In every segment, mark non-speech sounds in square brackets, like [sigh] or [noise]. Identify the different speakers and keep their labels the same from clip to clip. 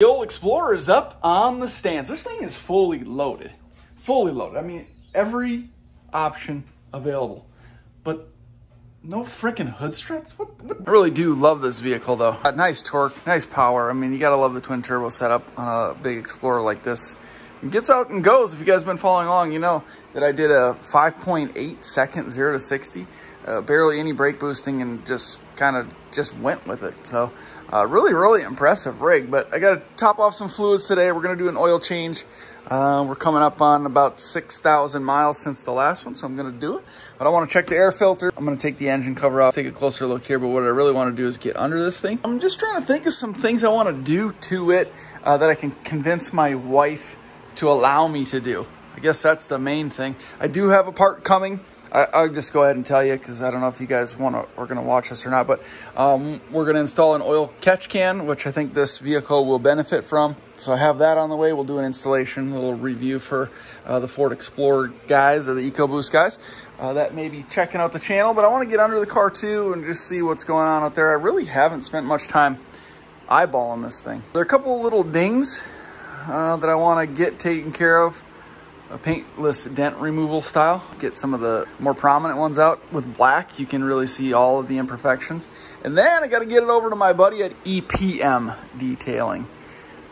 Speaker 1: The old Explorer is up on the stands. This thing is fully loaded. Fully loaded. I mean, every option available. But no freaking hood struts? What, what, I really do love this vehicle though. Nice torque, nice power. I mean, you gotta love the twin turbo setup on a big Explorer like this. It gets out and goes. If you guys been following along, you know that I did a 5.8 second 0 to 60. Uh, barely any brake boosting and just kind of just went with it. So uh, really, really impressive rig. But I got to top off some fluids today. We're going to do an oil change. Uh, we're coming up on about 6,000 miles since the last one, so I'm going to do it. But I want to check the air filter. I'm going to take the engine cover off, take a closer look here. But what I really want to do is get under this thing. I'm just trying to think of some things I want to do to it uh, that I can convince my wife to allow me to do. I guess that's the main thing. I do have a part coming. I, will just go ahead and tell you because I don't know if you guys want to are going to watch this or not, but um, we're going to install an oil catch can, which I think this vehicle will benefit from. So I have that on the way. We'll do an installation, a little review for uh, the Ford Explorer guys or the EcoBoost guys uh, that may be checking out the channel. But I want to get under the car too and just see what's going on out there. I really haven't spent much time eyeballing this thing. There are a couple little dings uh, that I want to get taken care of a paintless dent removal style. Get some of the more prominent ones out with black. You can really see all of the imperfections. And then I got to get it over to my buddy at EPM Detailing,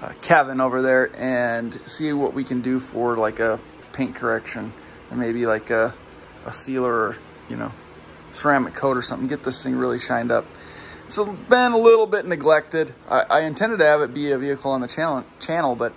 Speaker 1: uh, Kevin over there, and see what we can do for like a paint correction and maybe like a, a sealer or, you know, ceramic coat or something. Get this thing really shined up. It's been a little bit neglected. I, I intended to have it be a vehicle on the channel, channel but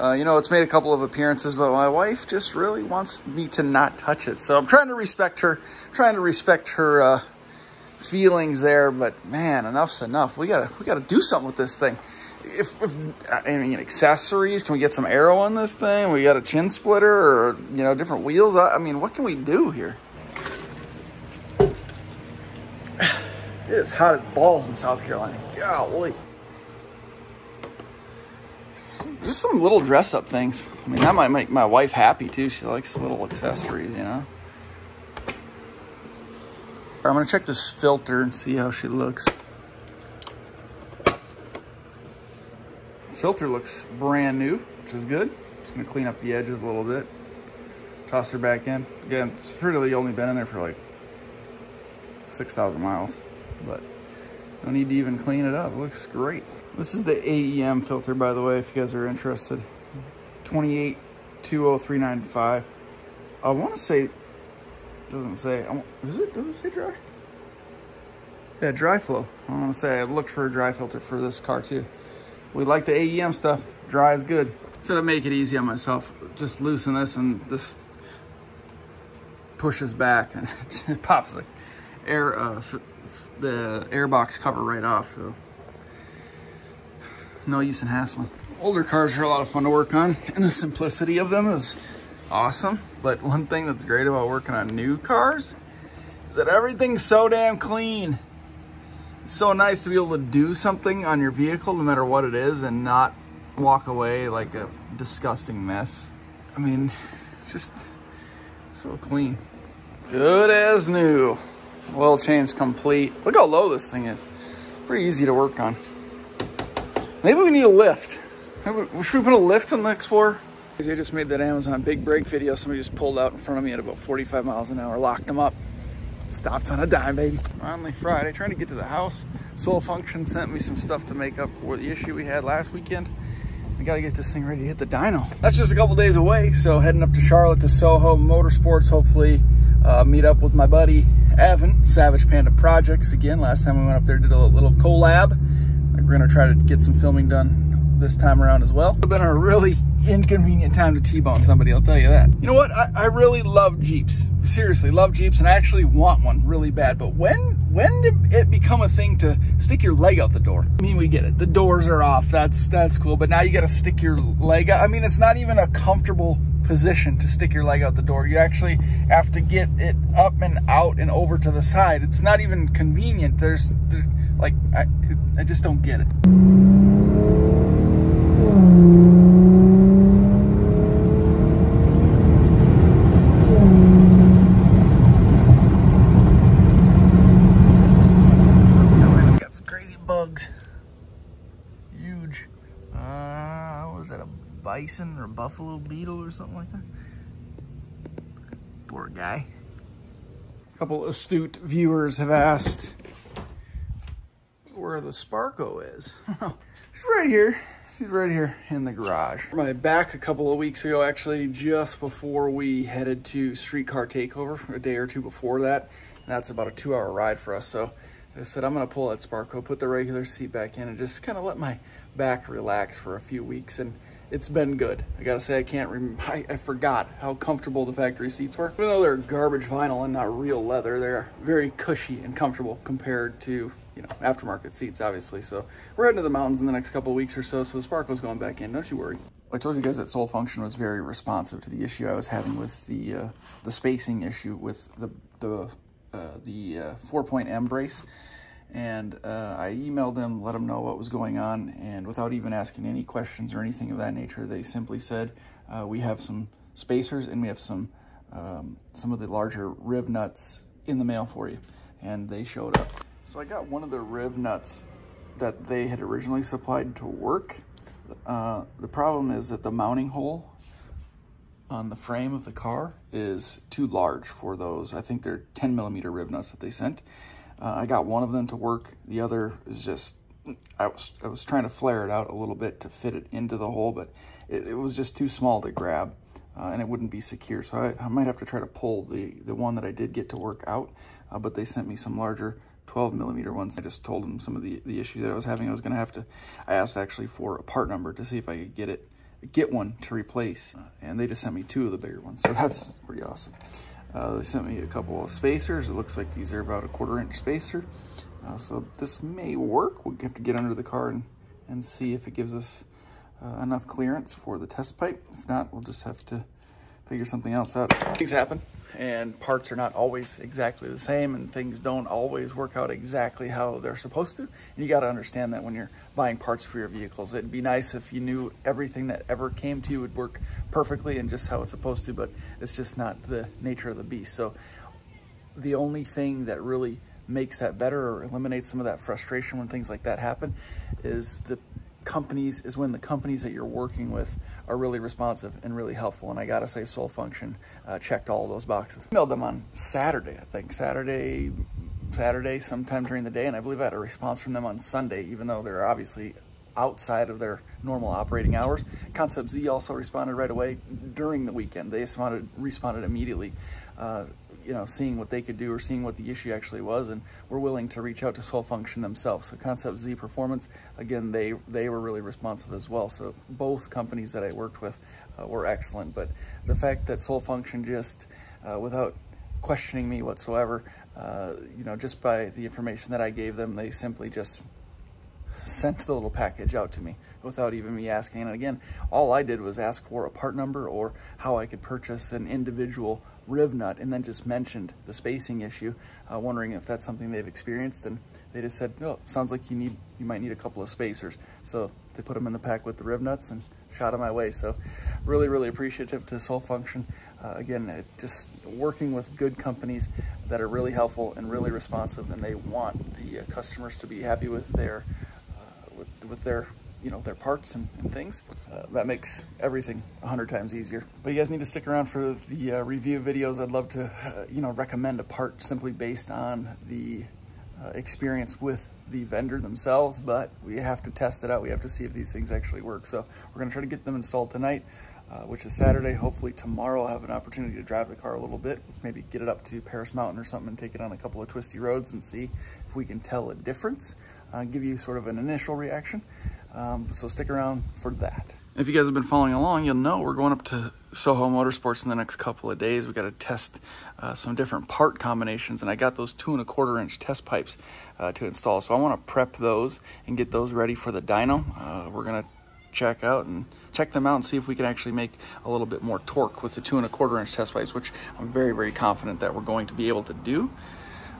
Speaker 1: uh, you know, it's made a couple of appearances, but my wife just really wants me to not touch it. So I'm trying to respect her, trying to respect her uh, feelings there. But man, enough's enough. We gotta, we gotta do something with this thing. If, if I mean, accessories, can we get some aero on this thing? We got a chin splitter or, you know, different wheels. I, I mean, what can we do here? [sighs] It is hot as balls in South Carolina. Golly just some little dress up things. I mean, that might make my wife happy too. She likes little accessories, you know. I'm gonna check this filter and see how she looks. Filter looks brand new, which is good. Just gonna clean up the edges a little bit. Toss her back in. Again, it's really only been in there for like 6,000 miles, but no need to even clean it up. It looks great. This is the AEM filter, by the way, if you guys are interested. 2820395. I want to say, doesn't say, is it, does it say dry? Yeah, dry flow. I want to say I looked for a dry filter for this car too. We like the AEM stuff. Dry is good. So to make it easy on myself, just loosen this and this pushes back and [laughs] it pops the air, uh, the airbox cover right off. So no use in hassling. Older cars are a lot of fun to work on and the simplicity of them is awesome. But one thing that's great about working on new cars is that everything's so damn clean. It's so nice to be able to do something on your vehicle no matter what it is and not walk away like a disgusting mess. I mean, just so clean. Good as new. Oil change complete. Look how low this thing is. Pretty easy to work on. Maybe we need a lift. Maybe, should we put a lift on the Explorer? I just made that Amazon big brake video. Somebody just pulled out in front of me at about 45 miles an hour, locked them up. Stopped on a dime, baby. Finally Friday, trying to get to the house. Soul Function sent me some stuff to make up for the issue we had last weekend. We gotta get this thing ready to hit the dyno. That's just a couple days away, so heading up to Charlotte to Soho Motorsports, hopefully uh, meet up with my buddy Evan, Savage Panda Projects. Again, last time we went up there, did a little collab. We're gonna try to get some filming done this time around as well. It's been a really inconvenient time to T-bone somebody, I'll tell you that. You know what, I, I, really love Jeeps. Seriously, love Jeeps and I actually want one really bad. But when, when did it become a thing to stick your leg out the door? I mean, we get it, the doors are off, that's, that's cool. But now you gotta stick your leg out. I mean, it's not even a comfortable position to stick your leg out the door. You actually have to get it up and out and over to the side. It's not even convenient. There's, there, like, I, I just don't get it. Got some crazy bugs. Huge. Uh, bison or a buffalo beetle or something like that. Poor guy. A couple astute viewers have asked where the Sparco is. [laughs] She's right here. She's right here in the garage. My back a couple of weeks ago, actually, just before we headed to Streetcar Takeover, a day or two before that. And that's about a two hour ride for us. So I said, I'm gonna pull that Sparco, put the regular seat back in and just kind of let my back relax for a few weeks. And it's been good. I gotta say, I can't remember, I, I, forgot how comfortable the factory seats were. Even though they're garbage vinyl and not real leather, they're very cushy and comfortable compared to, you know, aftermarket seats, obviously. So we're heading to the mountains in the next couple weeks or so, so the Sparco's going back in, don't you worry. I told you guys that Soul Function was very responsive to the issue I was having with the uh, the spacing issue with the, the, uh, the uh, four-point M brace and uh, I emailed them, let them know what was going on, and without even asking any questions or anything of that nature, they simply said, uh, we have some spacers and we have some um, some of the larger riv nuts in the mail for you. And they showed up. So I got one of the riv nuts that they had originally supplied to work. Uh, the problem is that the mounting hole on the frame of the car is too large for those. I think they're 10 millimeter riv nuts that they sent. Uh, I got one of them to work. The other is just, I was, I was trying to flare it out a little bit to fit it into the hole, but it, it was just too small to grab uh, and it wouldn't be secure. So I, I, might have to try to pull the, the one that I did get to work out, uh, but they sent me some larger 12 millimeter ones. I just told them some of the, the issue that I was having. I was going to have to, I asked actually for a part number to see if I could get it, get one to replace. Uh, and they just sent me two of the bigger ones. So [laughs] that's pretty awesome. Uh, they sent me a couple of spacers. It looks like these are about a quarter inch spacer. Uh, so this may work. We'll have to get under the car and, and see if it gives us uh, enough clearance for the test pipe. If not, we'll just have to figure something else out. Things happen and parts are not always exactly the same and things don't always work out exactly how they're supposed to. And you got to understand that when you're buying parts for your vehicles. It'd be nice if you knew everything that ever came to you would work perfectly and just how it's supposed to, but it's just not the nature of the beast. So the only thing that really makes that better or eliminates some of that frustration when things like that happen is the companies is when the companies that you're working with are really responsive and really helpful. And I gotta say Soul Function uh, checked all those boxes. I emailed them on Saturday, I think. Saturday, Saturday, sometime during the day. And I believe I had a response from them on Sunday, even though they're obviously outside of their normal operating hours. Conceptz also responded right away during the weekend. They responded, responded immediately. Uh, you know, seeing what they could do or seeing what the issue actually was, and we're willing to reach out to Soul Function themselves. So Conceptz Performance, again, they they were really responsive as well. So both companies that I worked with uh, were excellent, but the fact that Soul Function just, uh, without questioning me whatsoever, uh, you know, just by the information that I gave them, they simply just sent the little package out to me without even me asking. And again, all I did was ask for a part number or how I could purchase an individual riv nut and then just mentioned the spacing issue, uh, wondering if that's something they've experienced. And they just said, no, sounds like you need, you might need a couple of spacers. So they put them in the pack with the riv nuts and shot them my way. So really, really appreciative to Soul Function. Uh, again, just working with good companies that are really helpful and really responsive and they want the uh, customers to be happy with their, with, their you know, their parts and, and things. Uh, that makes everything a hundred times easier. But you guys need to stick around for the uh, review videos. I'd love to, uh, you know, recommend a part simply based on the uh, experience with the vendor themselves, but we have to test it out. We have to see if these things actually work. So we're gonna try to get them installed tonight. Uh, which is Saturday. Hopefully tomorrow I'll have an opportunity to drive the car a little bit, maybe get it up to Paris Mountain or something and take it on a couple of twisty roads and see if we can tell a difference, uh, give you sort of an initial reaction. Um, so stick around for that. If you guys have been following along, you'll know we're going up to Soho Motorsports in the next couple of days. We got to test uh, some different part combinations, and I got those two and a quarter inch test pipes uh, to install. So I want to prep those and get those ready for the dyno. Uh, we're gonna check out and check them out and see if we can actually make a little bit more torque with the two and a quarter inch test pipes, which I'm very, very confident that we're going to be able to do.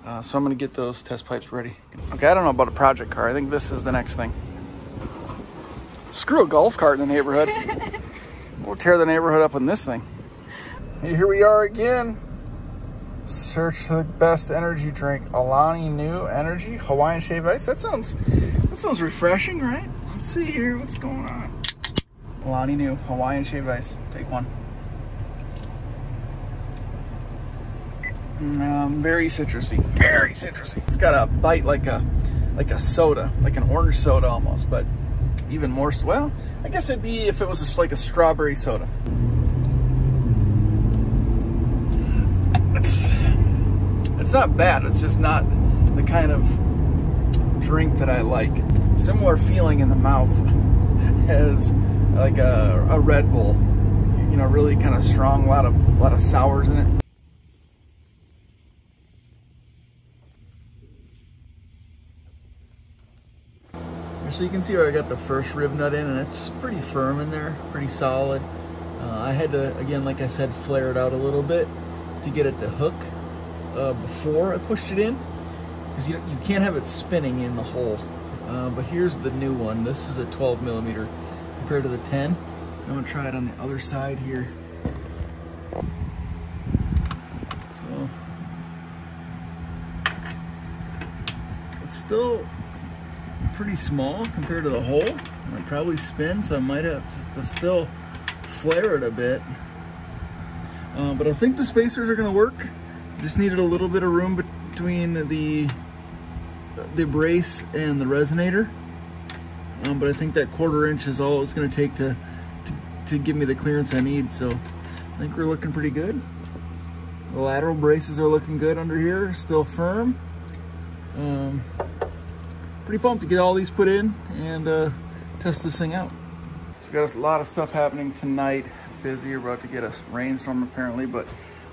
Speaker 1: Uh, so I'm gonna get those test pipes ready. Okay, I don't know about a project car. I think this is the next thing. Screw a golf cart in the neighborhood. [laughs] we'll tear the neighborhood up in this thing. And here we are again. Search for the best energy drink. Alani Nu Energy Hawaiian Shave Ice. That sounds that sounds refreshing, right? Let's see here what's going on. Alani Nu Hawaiian Shave Ice. Take one. Um, very citrusy, very citrusy. It's got a bite like a like a soda, like an orange soda almost, but even more, well, I guess it'd be if it was just like a strawberry soda. It's, it's not bad, it's just not the kind of drink that I like. Similar feeling in the mouth [laughs] as like a, a Red Bull, you know, really kind of strong, a lot of, a lot of sours in it. So you can see where I got the first riv nut in and it's pretty firm in there, pretty solid. Uh, I had to, again, like I said, flare it out a little bit to get it to hook uh, before I pushed it in because you, you can't have it spinning in the hole. Uh, but here's the new one. This is a 12 millimeter compared to the 10. I'm gonna try it on the other side here. So it's still pretty small compared to the hole. It probably spin, so I might have to still flare it a bit. Uh, but I think the spacers are gonna work. Just needed a little bit of room between the the brace and the resonator. Um, but I think that quarter inch is all it's gonna take to, to, to give me the clearance I need. So I think we're looking pretty good. The lateral braces are looking good under here, still firm. Um, pretty pumped to get all these put in and uh, test this thing out. So we got a lot of stuff happening tonight. It's busy, we're about to get a rainstorm apparently, but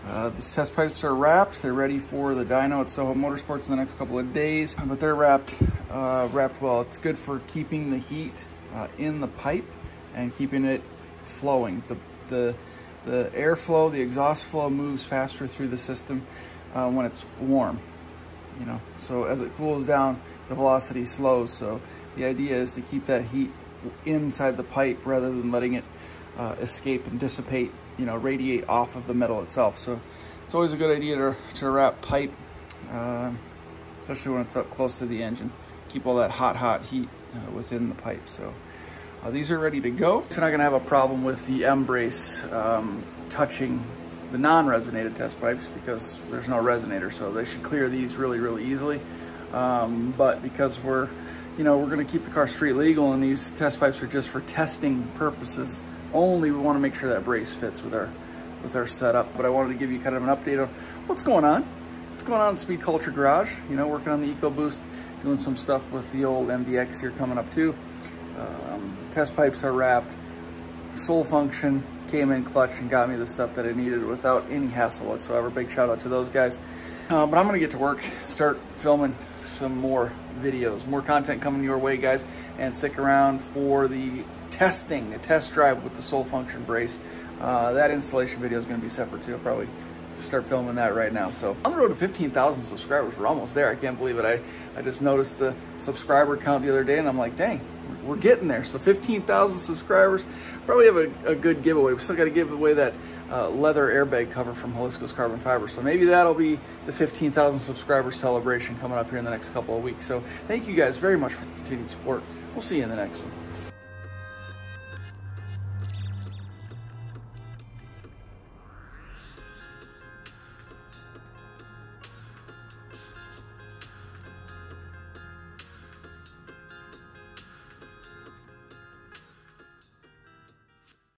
Speaker 1: uh, these test pipes are wrapped. They're ready for the dyno at Soho Motorsports in the next couple of days, but they're wrapped, uh, wrapped well. It's good for keeping the heat uh, in the pipe and keeping it flowing. The, the, the airflow, the exhaust flow moves faster through the system uh, when it's warm, you know. So as it cools down, the velocity slows. So the idea is to keep that heat inside the pipe rather than letting it uh, escape and dissipate, you know, radiate off of the metal itself. So it's always a good idea to, to wrap pipe, uh, especially when it's up close to the engine. Keep all that hot, hot heat uh, within the pipe. So uh, these are ready to go. It's not gonna have a problem with the M-brace um, touching the non-resonated test pipes because there's no resonator. So they should clear these really, really easily. Um, but because we're, you know, we're gonna keep the car street legal and these test pipes are just for testing purposes only, we wanna make sure that brace fits with our, with our setup. But I wanted to give you kind of an update of what's going on. What's going on in Speed Culture Garage, you know, working on the EcoBoost, doing some stuff with the old MDX here coming up too. Um, test pipes are wrapped. Soul Function came in clutch and got me the stuff that I needed without any hassle whatsoever. Big shout out to those guys. Uh, but I'm gonna get to work, start filming some more videos, more content coming your way, guys. And stick around for the testing, the test drive with the Soul Function brace. Uh, that installation video is going to be separate too. I'll probably start filming that right now. So on the road to 15,000 subscribers. We're almost there. I can't believe it. I, I just noticed the subscriber count the other day and I'm like, dang, we're getting there. So 15,000 subscribers. Probably have a, a, good giveaway. We still got to give away that uh, leather airbag cover from Holisco's Carbon Fiber. So maybe that'll be the 15,000 subscriber celebration coming up here in the next couple of weeks. So thank you guys very much for the continued support. We'll see you in the next one.